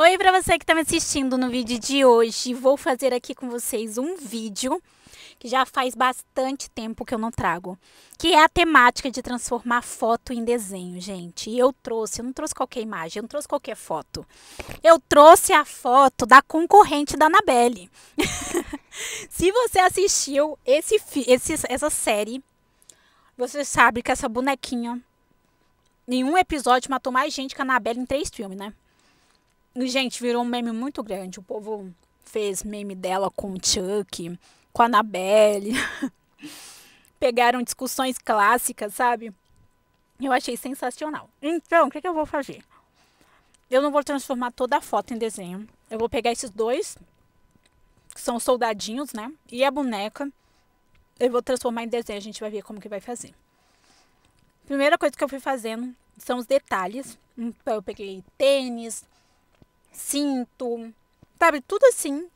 Oi para você que está me assistindo no vídeo de hoje. Vou fazer aqui com vocês um vídeo que já faz bastante tempo que eu não trago, que é a temática de transformar foto em desenho, gente. E eu trouxe, eu não trouxe qualquer imagem, eu não trouxe qualquer foto. Eu trouxe a foto da concorrente da Anabelle. Se você assistiu esse, esse, essa série, você sabe que essa bonequinha em um episódio matou mais gente que a Anabelle em três filmes, né? Gente, virou um meme muito grande. O povo fez meme dela com o Chuck, com a Annabelle. Pegaram discussões clássicas, sabe? Eu achei sensacional. Então, o que, que eu vou fazer? Eu não vou transformar toda a foto em desenho. Eu vou pegar esses dois, que são soldadinhos, né? E a boneca. Eu vou transformar em desenho. A gente vai ver como que vai fazer. Primeira coisa que eu fui fazendo são os detalhes. Então, eu peguei tênis, cinto, sabe? Tudo assim,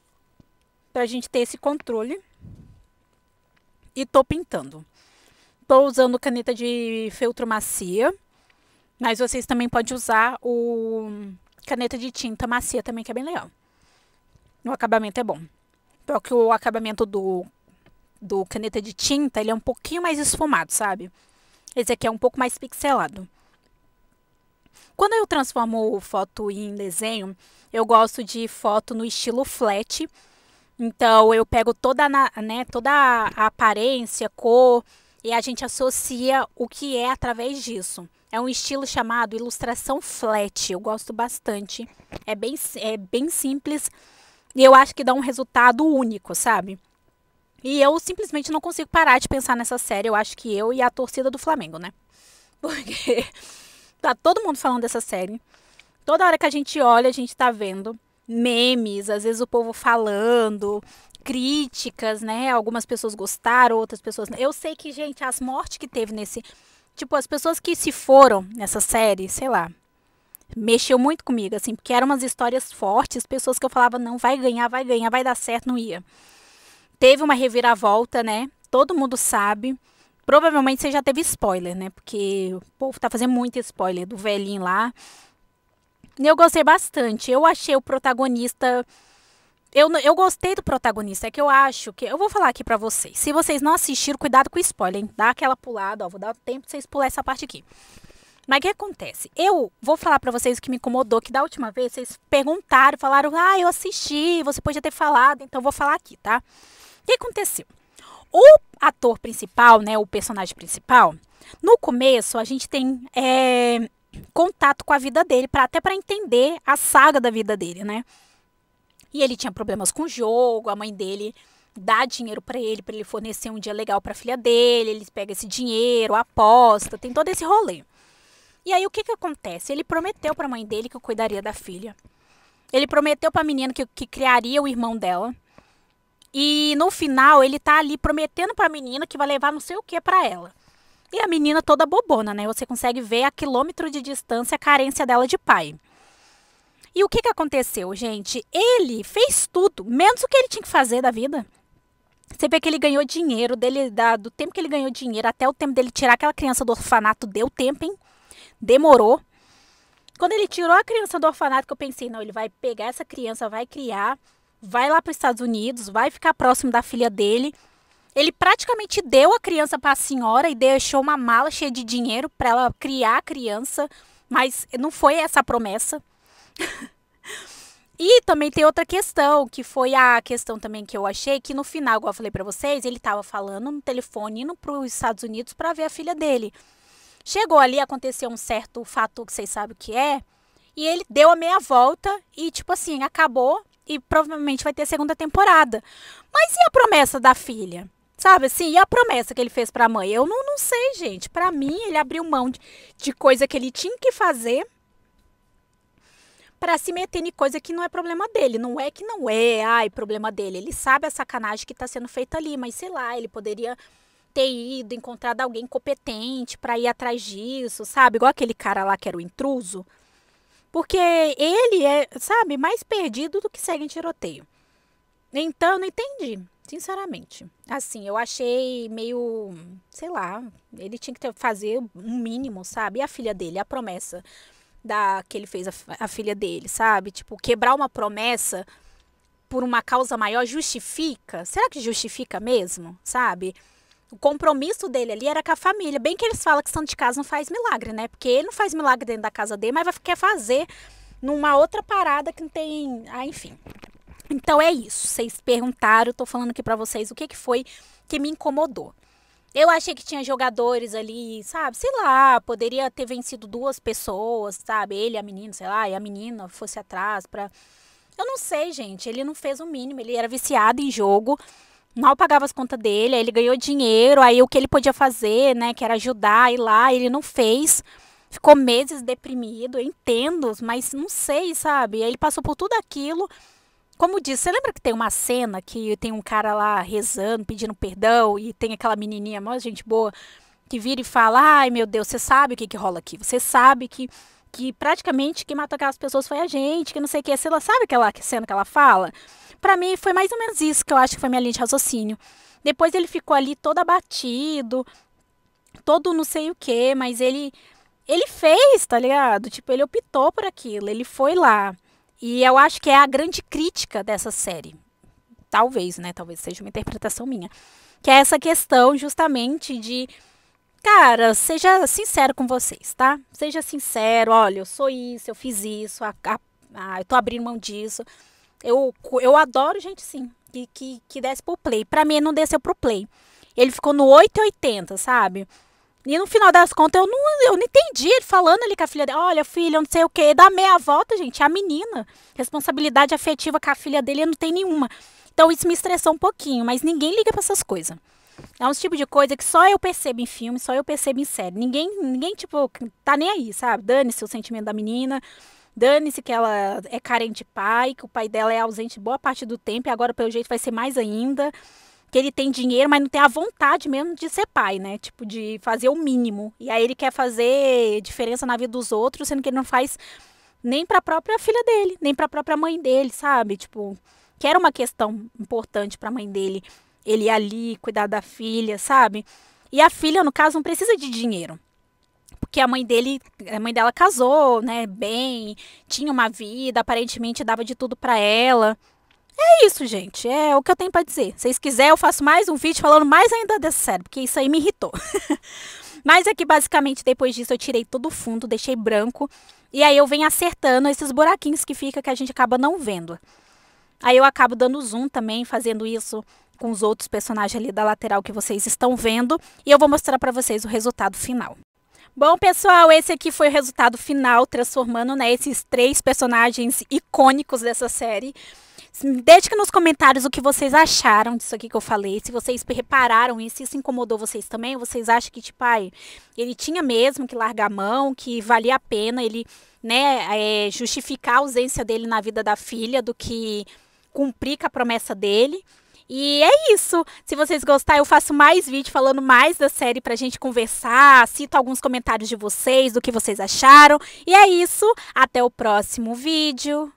pra gente ter esse controle. E tô pintando. Tô usando caneta de feltro macia, mas vocês também podem usar o caneta de tinta macia também, que é bem legal. O acabamento é bom. Só que o acabamento do, do caneta de tinta, ele é um pouquinho mais esfumado, sabe? Esse aqui é um pouco mais pixelado. Quando eu transformo foto em desenho, eu gosto de foto no estilo flat. Então eu pego toda, né, toda a aparência, cor e a gente associa o que é através disso. É um estilo chamado ilustração flat. Eu gosto bastante. É bem, é bem simples e eu acho que dá um resultado único, sabe? E eu simplesmente não consigo parar de pensar nessa série. Eu acho que eu e a torcida do Flamengo, né? Porque Tá todo mundo falando dessa série. Toda hora que a gente olha, a gente tá vendo memes, às vezes o povo falando, críticas, né? Algumas pessoas gostaram, outras pessoas não. Eu sei que, gente, as mortes que teve nesse. Tipo, as pessoas que se foram nessa série, sei lá. Mexeu muito comigo, assim, porque eram umas histórias fortes, pessoas que eu falava, não, vai ganhar, vai ganhar, vai dar certo, não ia. Teve uma reviravolta, né? Todo mundo sabe. Provavelmente você já teve spoiler, né? Porque o povo tá fazendo muito spoiler do velhinho lá. E eu gostei bastante. Eu achei o protagonista. Eu, eu gostei do protagonista. É que eu acho que. Eu vou falar aqui pra vocês. Se vocês não assistiram, cuidado com o spoiler, hein? Dá aquela pulada, ó. Vou dar tempo pra vocês pular essa parte aqui. Mas o que acontece? Eu vou falar para vocês o que me incomodou, que da última vez vocês perguntaram, falaram, ah, eu assisti, você podia ter falado, então eu vou falar aqui, tá? O que aconteceu? O ator principal, né, o personagem principal, no começo a gente tem é, contato com a vida dele, para até para entender a saga da vida dele, né? E ele tinha problemas com o jogo, a mãe dele dá dinheiro para ele, para ele fornecer um dia legal para a filha dele, ele pega esse dinheiro, aposta, tem todo esse rolê. E aí o que que acontece? Ele prometeu para a mãe dele que cuidaria da filha. Ele prometeu para a menina que, que criaria o irmão dela. E no final ele tá ali prometendo para a menina que vai levar não sei o que para ela. E a menina toda bobona, né? Você consegue ver a quilômetro de distância a carência dela de pai. E o que, que aconteceu, gente? Ele fez tudo, menos o que ele tinha que fazer da vida. Você vê que ele ganhou dinheiro, dele, da, do tempo que ele ganhou dinheiro até o tempo dele tirar aquela criança do orfanato, deu tempo, hein? Demorou. Quando ele tirou a criança do orfanato, que eu pensei, não, ele vai pegar essa criança, vai criar, vai lá para os Estados Unidos, vai ficar próximo da filha dele. Ele praticamente deu a criança para a senhora e deixou uma mala cheia de dinheiro para ela criar a criança, mas não foi essa a promessa. e também tem outra questão, que foi a questão também que eu achei que no final, igual eu falei para vocês, ele estava falando no telefone indo para os Estados Unidos para ver a filha dele. Chegou ali, aconteceu um certo fato que vocês sabem o que é, e ele deu a meia volta e tipo assim, acabou e provavelmente vai ter segunda temporada. Mas e a promessa da filha? Sabe assim? E a promessa que ele fez para a mãe? Eu não, não sei, gente. Para mim, ele abriu mão de, de coisa que ele tinha que fazer para se meter em coisa que não é problema dele. Não é que não é, ai, problema dele. Ele sabe a sacanagem que está sendo feita ali, mas sei lá, ele poderia ter ido, encontrado alguém competente para ir atrás disso, sabe? Igual aquele cara lá que era o intruso. Porque ele é, sabe, mais perdido do que segue em tiroteio. Então, não entendi, sinceramente. Assim, eu achei meio, sei lá, ele tinha que ter, fazer um mínimo, sabe? E a filha dele, a promessa. da que ele fez a, a filha dele, sabe? Tipo, quebrar uma promessa por uma causa maior justifica? Será que justifica mesmo, sabe? O compromisso dele ali era com a família. Bem que eles falam que santo de casa não faz milagre, né? Porque ele não faz milagre dentro da casa dele, mas vai querer fazer numa outra parada que não tem. Ah, enfim. Então é isso. Vocês perguntaram, eu tô falando aqui para vocês o que, que foi que me incomodou. Eu achei que tinha jogadores ali, sabe? Sei lá, poderia ter vencido duas pessoas, sabe? Ele a menina, sei lá, e a menina fosse atrás pra. Eu não sei, gente. Ele não fez o mínimo. Ele era viciado em jogo, mal pagava as contas dele, aí ele ganhou dinheiro, aí o que ele podia fazer, né? Que era ajudar, ir lá, ele não fez. Ficou meses deprimido, entendo, mas não sei, sabe? Aí ele passou por tudo aquilo como disse, você lembra que tem uma cena que tem um cara lá rezando, pedindo perdão, e tem aquela menininha, mó gente boa, que vira e fala: Ai meu Deus, você sabe o que, que rola aqui, você sabe que, que praticamente quem matou aquelas pessoas foi a gente, que não sei o que. Você sabe aquela cena que ela fala? Para mim foi mais ou menos isso que eu acho que foi minha linha de raciocínio. Depois ele ficou ali todo abatido, todo não sei o que, mas ele ele fez, tá ligado? Tipo, ele optou por aquilo, ele foi lá. E eu acho que é a grande crítica dessa série. Talvez, né? Talvez seja uma interpretação minha. Que é essa questão justamente de. Cara, seja sincero com vocês, tá? Seja sincero, olha, eu sou isso, eu fiz isso, a, a, a, eu tô abrindo mão disso. Eu, eu adoro gente sim, que, que, que desce pro play. Pra mim, não desceu pro play. Ele ficou no 880, sabe? E no final das contas, eu não, eu não entendi ele falando ali com a filha dele. Olha, filha, não sei o quê. Dá meia volta, gente, é a menina. Responsabilidade afetiva com a filha dele não tem nenhuma. Então isso me estressou um pouquinho, mas ninguém liga para essas coisas. É um tipo de coisa que só eu percebo em filme, só eu percebo em série. Ninguém, ninguém tipo, tá nem aí, sabe? Dane-se o sentimento da menina. Dane-se que ela é carente pai, que o pai dela é ausente boa parte do tempo e agora, pelo jeito, vai ser mais ainda que ele tem dinheiro, mas não tem a vontade mesmo de ser pai, né? Tipo, de fazer o mínimo. E aí ele quer fazer diferença na vida dos outros, sendo que ele não faz nem para a própria filha dele, nem para a própria mãe dele, sabe? Tipo, que era uma questão importante para a mãe dele, ele ir ali cuidar da filha, sabe? E a filha, no caso, não precisa de dinheiro. Porque a mãe dele, a mãe dela casou, né, bem, tinha uma vida, aparentemente dava de tudo para ela. É isso, gente. É o que eu tenho para dizer. Se vocês quiserem, eu faço mais um vídeo falando mais ainda dessa série, porque isso aí me irritou. Mas aqui, basicamente, depois disso, eu tirei todo o fundo, deixei branco. E aí eu venho acertando esses buraquinhos que fica que a gente acaba não vendo. Aí eu acabo dando zoom também, fazendo isso com os outros personagens ali da lateral que vocês estão vendo. E eu vou mostrar para vocês o resultado final. Bom, pessoal, esse aqui foi o resultado final, transformando né, esses três personagens icônicos dessa série. Deixe aqui nos comentários o que vocês acharam disso aqui que eu falei. Se vocês repararam se isso incomodou vocês também. Vocês acham que, tipo, ai, ele tinha mesmo que largar a mão, que valia a pena ele, né, é, justificar a ausência dele na vida da filha do que cumprir com a promessa dele. E é isso. Se vocês gostarem, eu faço mais vídeo falando mais da série pra gente conversar. Cito alguns comentários de vocês, do que vocês acharam. E é isso. Até o próximo vídeo.